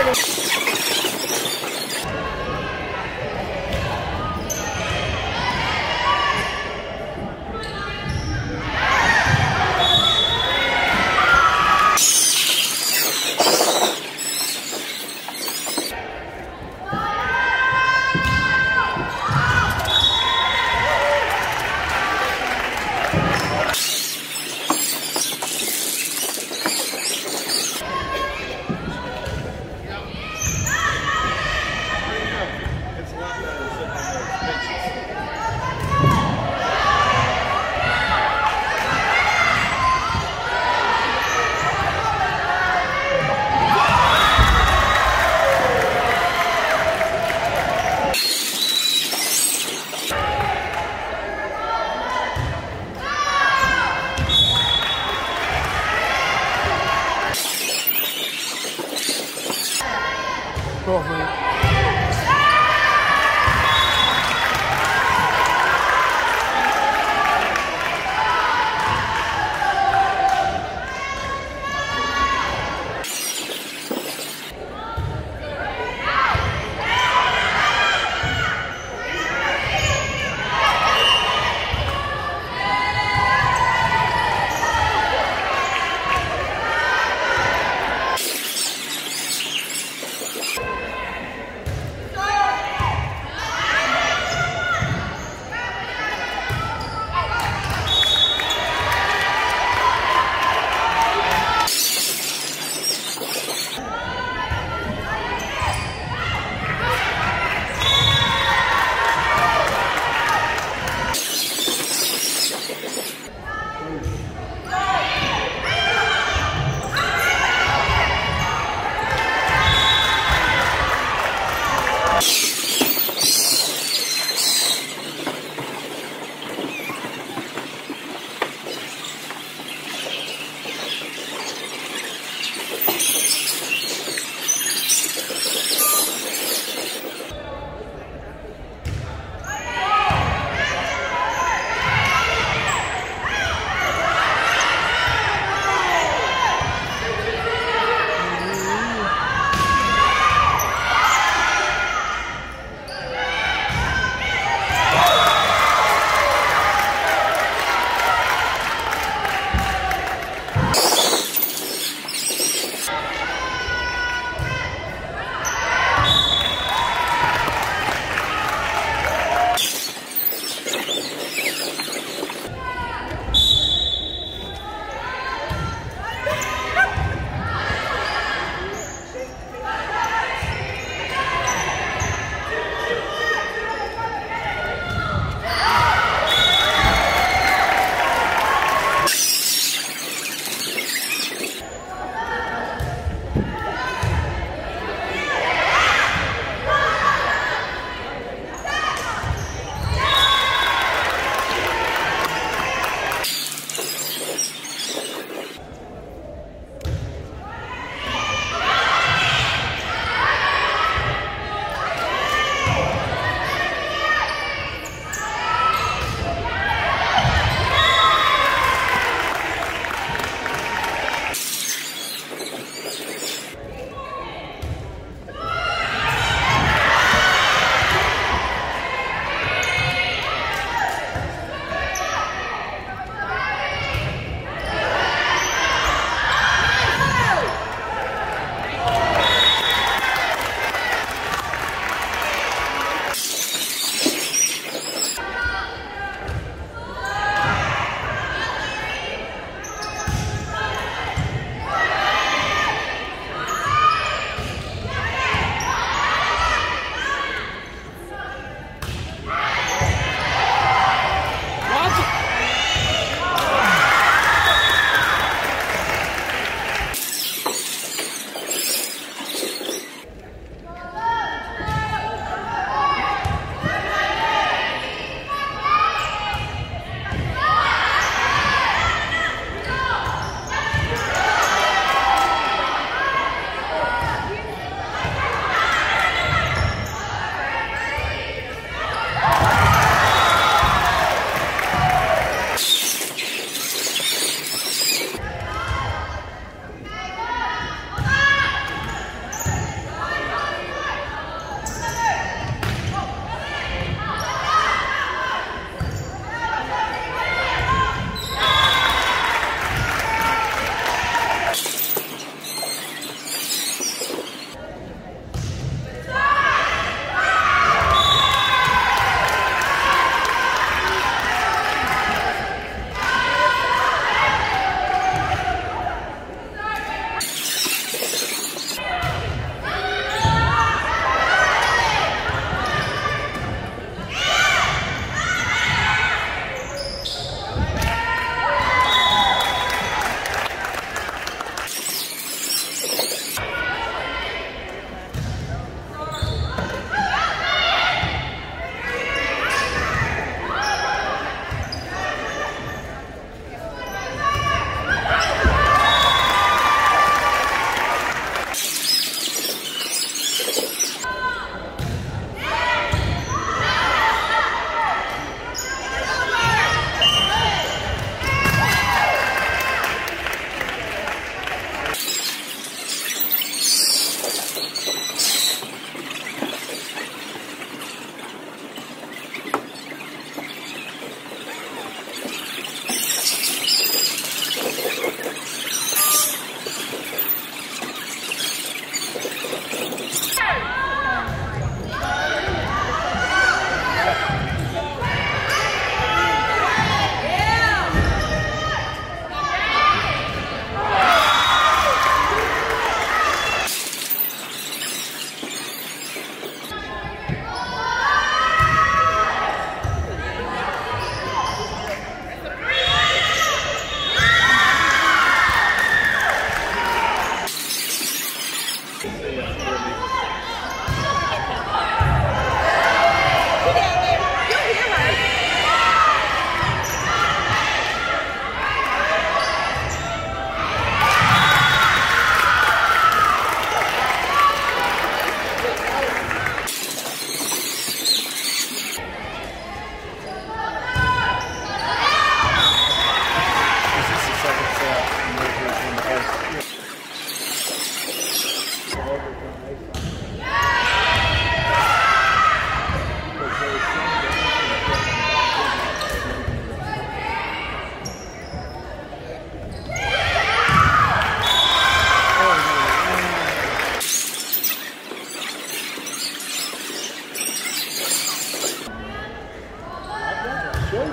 夫です。多亏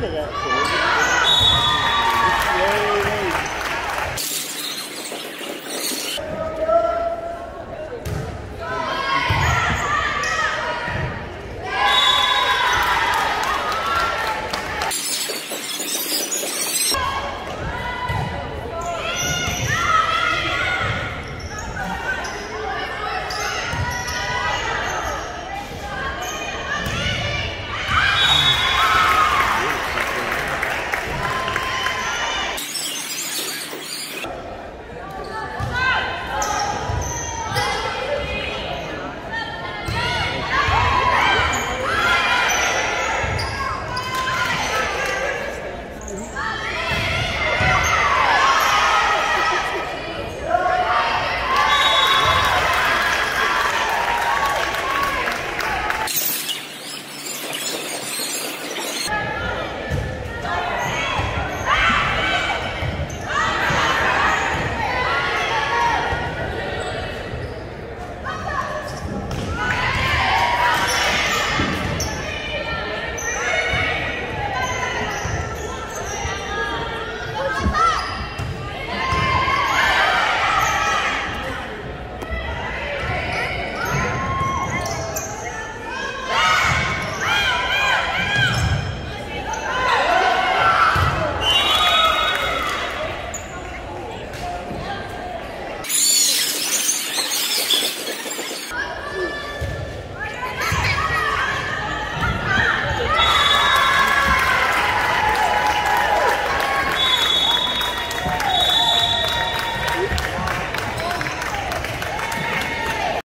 of it.